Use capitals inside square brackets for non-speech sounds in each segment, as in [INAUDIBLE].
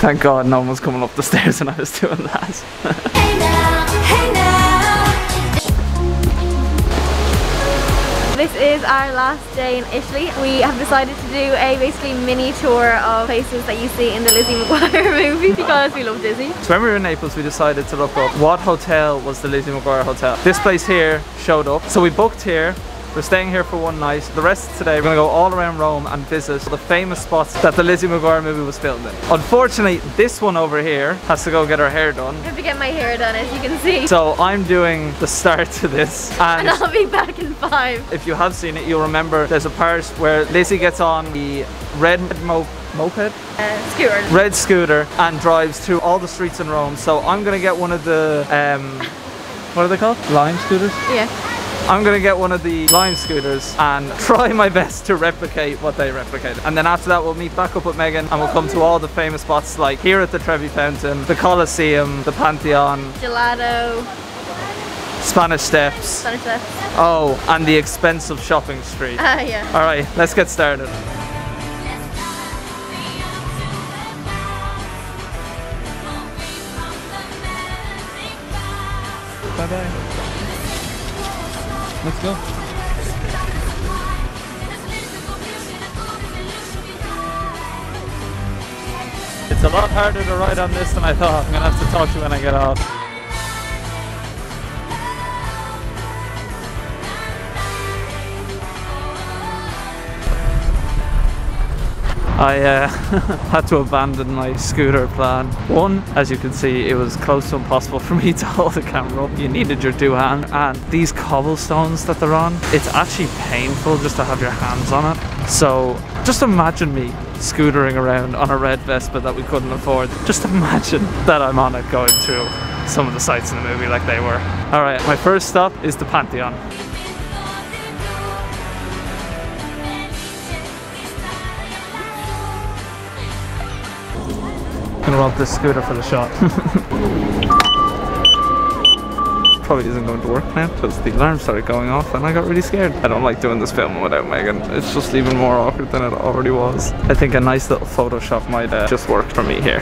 Thank God no one was coming up the stairs and I was doing that. Hey now, hey now. This is our last day in Italy. We have decided to do a basically mini tour of places that you see in the Lizzie McGuire [LAUGHS] movie because we love Disney. So when we were in Naples, we decided to look up what hotel was the Lizzie McGuire Hotel. This place here showed up. So we booked here. We're staying here for one night. The rest of today, we're gonna go all around Rome and visit the famous spots that the Lizzie McGuire movie was filmed in. Unfortunately, this one over here has to go get her hair done. I have to get my hair done as you can see. So I'm doing the start to this. and And I'll be back in five. if you have seen it, you'll remember there's a part where Lizzie gets on the red mo moped? Uh, scooter. red scooter and drives through all the streets in Rome. So I'm gonna get one of the um, what are they called? Lime scooters. Yeah. I'm gonna get one of the lime scooters and [LAUGHS] try my best to replicate what they replicated. And then after that, we'll meet back up with Megan and we'll come to all the famous spots like here at the Trevi Fountain, the Colosseum, the Pantheon, Gelato. Spanish Steps. Spanish Steps. Oh, and the expensive shopping street. Ah, yeah. All right, let's get started. Bye bye. Let's go. It's a lot harder to ride on this than I thought. I'm gonna have to talk to you when I get off. I uh, [LAUGHS] had to abandon my scooter plan. One, as you can see, it was close to impossible [LAUGHS] for me to hold the camera up. You needed your two hand, and these cobblestones that they're on, it's actually painful just to have your hands on it. So just imagine me scootering around on a red Vespa that we couldn't afford. Just imagine [LAUGHS] that I'm on it going through some of the sights in the movie like they were. All right, my first stop is the Pantheon. Gonna rob this scooter for the shot. [LAUGHS] Probably isn't going to work now because the alarm started going off and I got really scared. I don't like doing this film without Megan. It's just even more awkward than it already was. I think a nice little Photoshop might uh, just work for me here.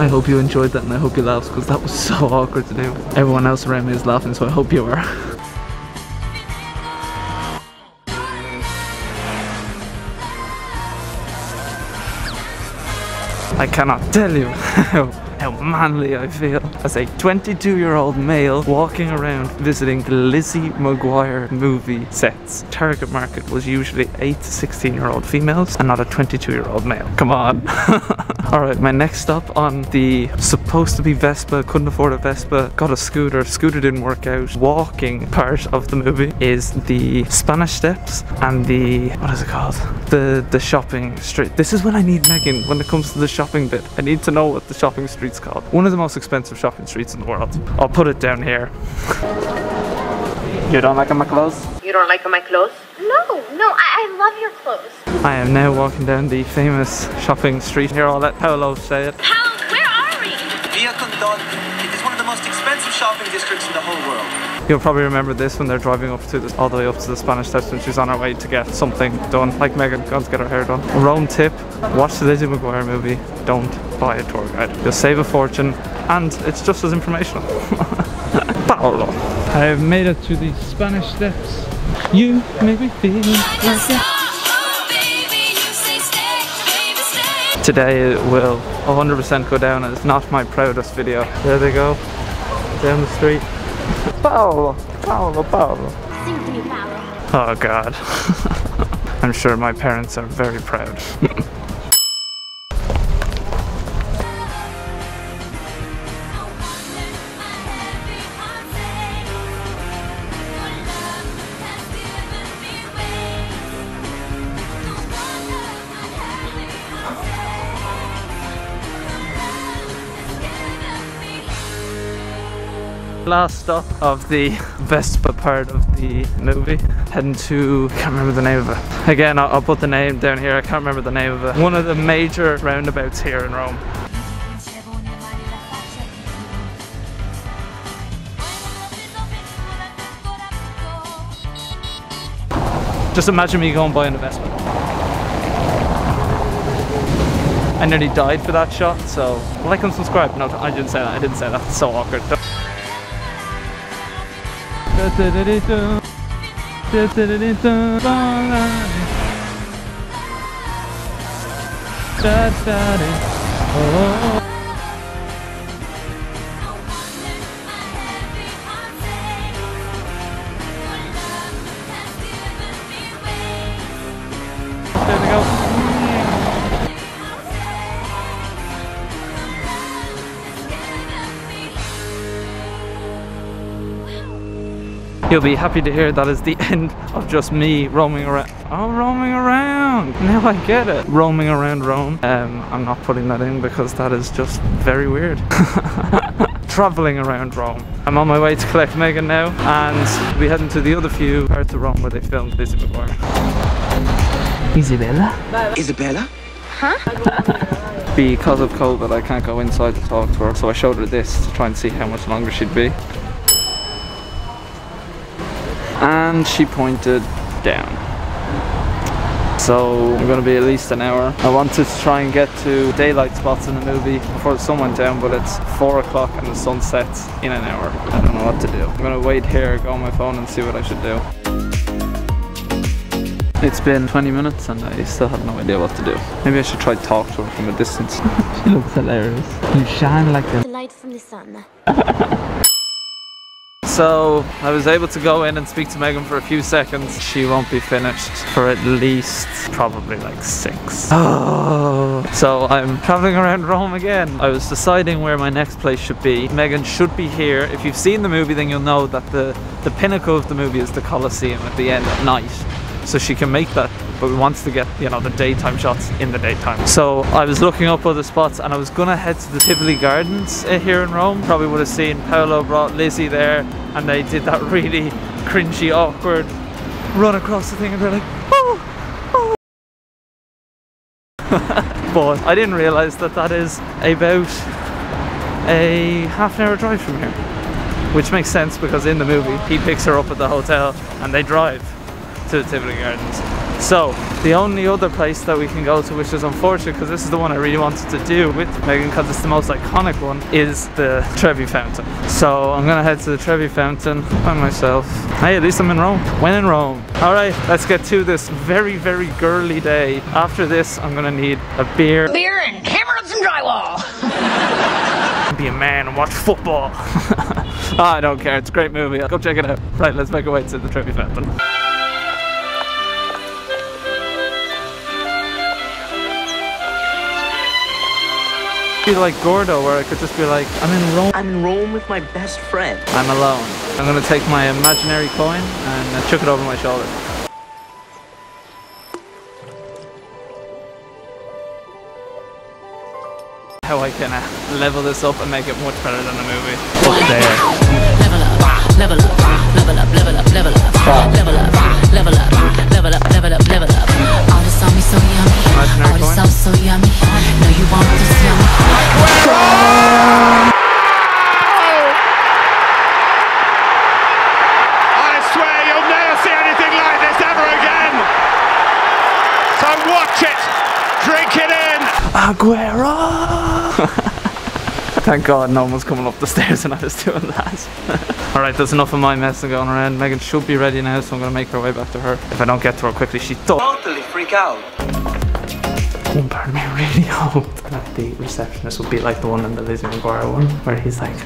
I hope you enjoyed that and I hope you laughed because that was so awkward to do. Everyone else around me is laughing so I hope you are. [LAUGHS] I cannot tell you [LAUGHS] how, manly I feel as a 22 year old male walking around visiting the Lizzie McGuire movie sets. Target market was usually 8 to 16 year old females and not a 22 year old male. Come on. [LAUGHS] Alright, my next stop on the supposed to be Vespa, couldn't afford a Vespa, got a scooter, scooter didn't work out. Walking part of the movie is the Spanish Steps and the, what is it called? The, the shopping street. This is when I need Megan when it comes to the shopping bit. I need to know what the shopping street's called. One of the most expensive shopping streets in the world. I'll put it down here. You don't like my clothes? You don't like my clothes? No, no, I, I love your clothes. I am now walking down the famous shopping street here. all that let Paolo say it. How? Where are we? Via Condotti. It is one of the most expensive shopping districts in the whole world. You'll probably remember this when they're driving up to this, all the way up to the Spanish Steps when she's on her way to get something done, like Megan going to get her hair done. A Rome tip: watch the Lizzie McGuire movie. Don't buy a tour guide. You'll save a fortune, and it's just as informational. [LAUGHS] Paolo. I've made it to the Spanish Steps. You make me feel like Today it will 100% go down as not my proudest video. There they go, down the street. Paolo, Paolo, Paolo. Sing to me, Paolo. Oh God. [LAUGHS] I'm sure my parents are very proud. [LAUGHS] Last stop of the [LAUGHS] Vespa part of the movie. Heading to, I can't remember the name of it. Again, I'll, I'll put the name down here. I can't remember the name of it. One of the major roundabouts here in Rome. Just imagine me going by an investment. I nearly died for that shot, so like and subscribe. No, I didn't say that. I didn't say that. It's so awkward. Da da da da You'll be happy to hear that is the [LAUGHS] end of just me roaming around. Oh, roaming around! Now I get it. Roaming around Rome. Um, I'm not putting that in because that is just very weird. [LAUGHS] Traveling around Rome. I'm on my way to collect Megan now, and we're heading to the other few parts of Rome where they filmed Lizzie McGuire. Isabella? Isabella? Huh? [LAUGHS] because of COVID, I can't go inside to talk to her, so I showed her this to try and see how much longer she'd be. And she pointed down. So I'm gonna be at least an hour. I wanted to try and get to daylight spots in the movie before the sun went down, but it's four o'clock and the sun sets in an hour. I don't know what to do. I'm gonna wait here, go on my phone and see what I should do. It's been 20 minutes and I still have no idea what to do. Maybe I should try talk to her from a distance. [LAUGHS] she looks hilarious. You shine like the The light from the sun. [LAUGHS] So I was able to go in and speak to Megan for a few seconds. She won't be finished for at least probably like six. Oh. So I'm traveling around Rome again. I was deciding where my next place should be. Megan should be here. If you've seen the movie, then you'll know that the, the pinnacle of the movie is the Colosseum at the end at night. So she can make that, but we wanted to get, you know, the daytime shots in the daytime. So I was looking up other spots and I was gonna head to the Tivoli Gardens uh, here in Rome. Probably would have seen Paolo brought Lizzie there and they did that [LAUGHS] really cringy, awkward run across the thing and they're like, oh, oh. [LAUGHS] but I didn't realize that that is about a half an hour drive from here. Which makes sense because in the movie he picks her up at the hotel and they drive to the Tivoli Gardens. So the only other place that we can go to, which is unfortunate because this is the one I really wanted to do with Megan because it's the most iconic one, is the Trevi Fountain. So I'm gonna head to the Trevi Fountain by myself. Hey, at least I'm in Rome. When in Rome. All right, let's get to this very, very girly day. After this, I'm gonna need a beer, beer and hammer up some drywall. [LAUGHS] be a man and watch football. [LAUGHS] Ah, I don't care, it's a great movie. Go check it out. Right, let's make our way to the Trevi Fountain. Be like Gordo, where I could just be like, I'm in Rome. I'm in Rome with my best friend. I'm alone. I'm gonna take my imaginary coin and uh, chuck it over my shoulder. How I can uh, level this up and make it much better than the movie. Up there. Level up, level up, level up, level up, level up, level up, level up, level up, level up, level up. All this on me so yummy, Imaginary all this sauce so yummy. Know you want this yummy. Oh! I swear you'll never see anything like this ever again. So watch it, drink it in. Aguero! [LAUGHS] Thank God no one was coming up the stairs and I was doing that. [LAUGHS] Alright, that's enough of my mess and going around. Megan should be ready now, so I'm gonna make her way back to her. If I don't get to her quickly, she's done. Totally freak out. One part of me [LAUGHS] really hoped that the receptionist would be like the one in the Lizzie McGuire one, where he's like,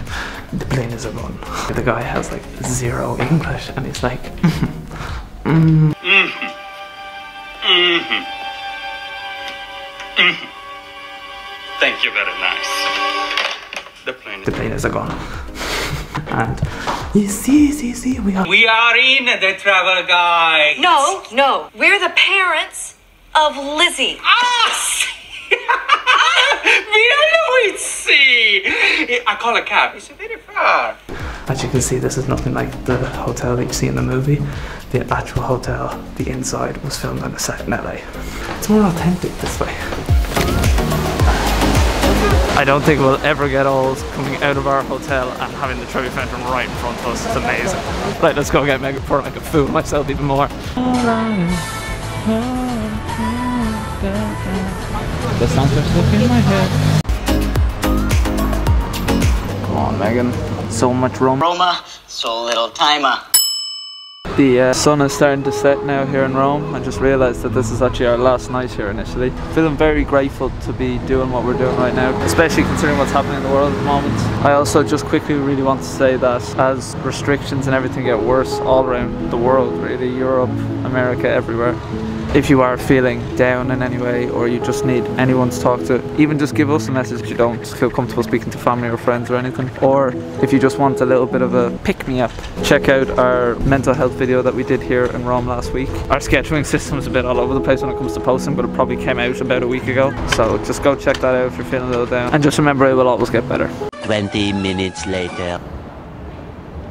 the plane is a run. The guy has like zero English, and he's like, mm, Thank you very nice. The plane. the plane is a gun. [LAUGHS] and you see, see, see, we are. We are in the travel guide. No, no. We're the parents of Lizzie. Ah! [LAUGHS] We see. I call a cab. It's a very far. As you can see, this is nothing like the hotel that you see in the movie. The actual hotel, the inside, was filmed on a set in LA. It's more authentic this way. I don't think we'll ever get old coming out of our hotel and having the Trevi Fountain right in front of us. It's amazing. Right, let's go get Mega before I can fool myself even more. The songs are stuck in my head. Come on, Megan. So much rum. Roma, so little timer. The uh, sun is starting to set now here in Rome. I just realised that this is actually our last night here initially. Feeling very grateful to be doing what we're doing right now, especially considering what's happening in the world at the moment. I also just quickly really want to say that as restrictions and everything get worse all around the world, really, Europe, America, everywhere, if you are feeling down in any way or you just need anyone to talk to, even just give us a message if you don't feel comfortable speaking to family or friends or anything. Or if you just want a little bit of a pick me up, check out our mental health video that we did here in Rome last week. Our scheduling system is a bit all over the place when it comes to posting, but it probably came out about a week ago. So just go check that out if you're feeling a little down. And just remember, it will always get better. 20 minutes later.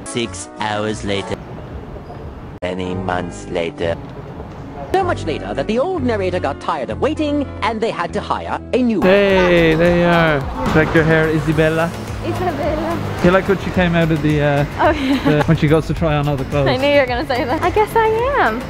Six hours later. Many months later. So much later that the old narrator got tired of waiting and they had to hire a new one. Hey, there you are. Check your hair, Isabella. Isabella. You like when she came out of the, uh, Oh yeah. the when she goes to try on all the clothes. I knew you were gonna say that. I guess I am.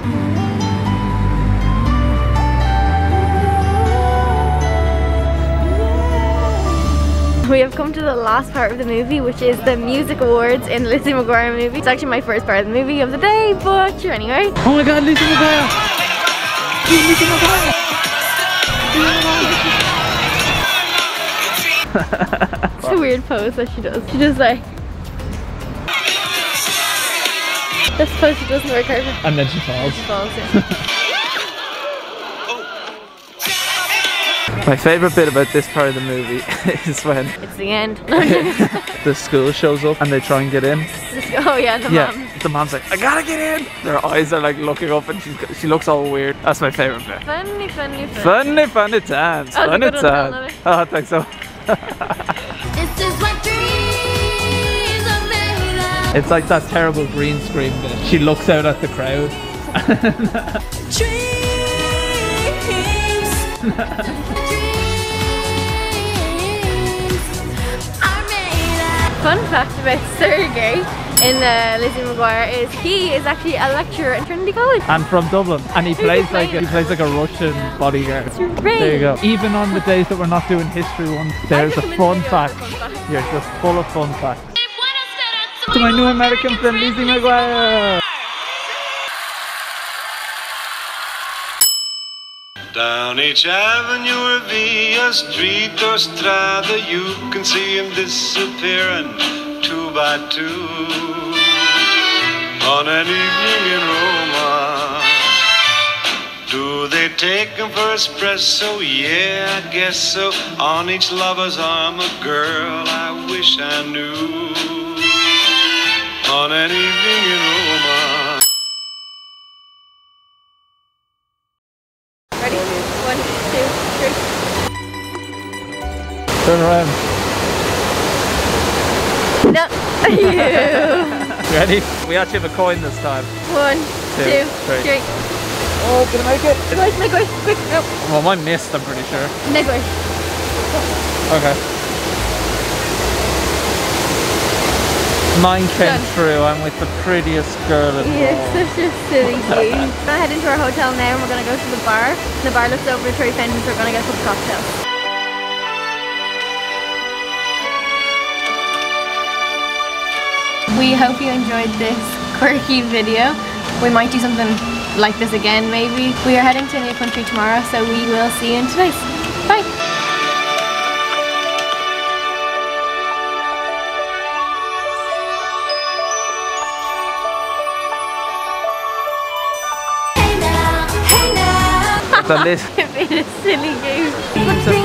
We have come to the last part of the movie, which is the music awards in the Lizzie McGuire movie. It's actually my first part of the movie of the day, but sure anyway. Oh my god, Lizzie McGuire! Lizzie McGuire! It's a weird pose that she does. She just like this pose she doesn't work out. And then she falls. She falls in. My favourite bit about this part of the movie [LAUGHS] is when It's the end. [LAUGHS] [LAUGHS] the school shows up and they try and get in. oh yeah, the yeah, mom. The mom's like, I gotta get in! Their eyes are like looking up and she's, she looks all weird. That's my favourite bit. Funny, funny, funny. Funny, funny times. Oh, Funny the good I love times. [LAUGHS] Oh, thanks so. This is what dreams are made of. It's like that terrible green screen bit. She looks out at the crowd. Fun fact about Sergey in uh, Lizzie McGuire is he is actually a lecturer at Trinity College. and from Dublin. And he plays like a, he plays like a Russian bodyguard. right. There you go. Even on the days that we're not doing history ones, there's a fun fact. for fun facts. You're just full of fun facts. To my new American friend Lizzie McGuire. Down each avenue or via street or strada, you can see him disappearing two by two. On an evening in Roma, do they take them for espresso? Yeah, I guess so. On each lover's arm, a girl I wish I knew. On an evening in Roma. Ready? One, two, three. Turn around. No. [LAUGHS] you. Ready? We actually have a coin this time. One, Two, two, three. three. Oh, can I make it? Quick, make way, quick. No, Well, mine missed, I'm pretty sure. make way. Okay. Mine came Done. through. I'm with the prettiest girl in the You're world. such a silly [LAUGHS] dude. We're gonna head into our hotel now and we're gonna go to the bar. The bar looks over the Trevi Fountain, so we're gonna get a couple cocktails. We hope you enjoyed this quirky video. We might do something like this again maybe. We are heading to a new country tomorrow, so we will see you in today's. Bye! Hey now, hey now. The. I've been a silly goose.